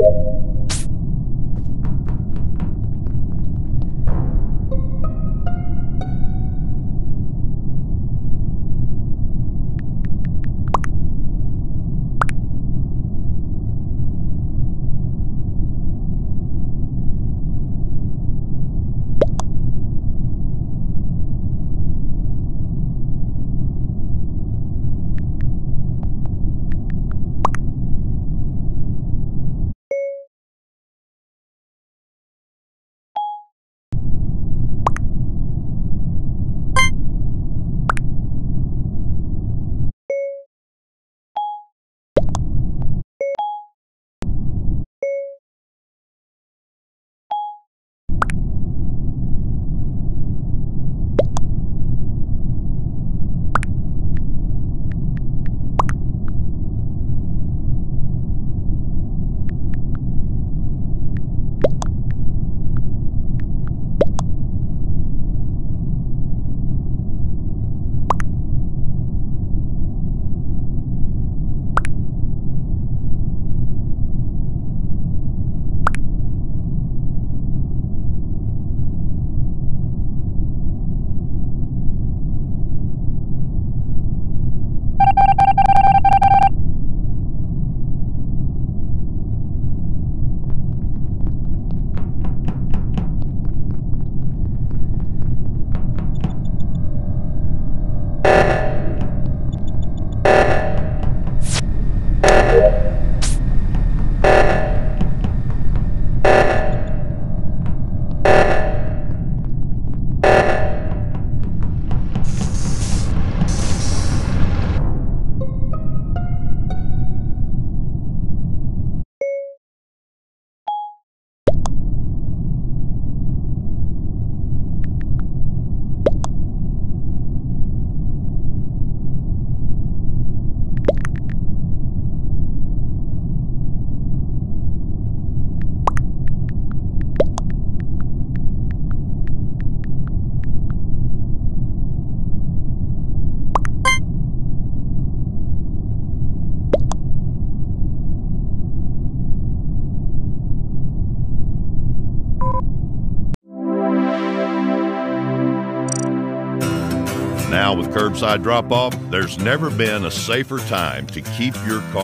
you. Now, with curbside drop off, there's never been a safer time to keep your car.